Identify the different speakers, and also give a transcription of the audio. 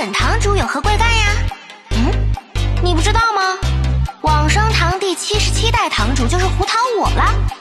Speaker 1: 本堂主有何贵干呀？嗯？你不知道吗？往生堂第七十七代堂主就是胡桃我了。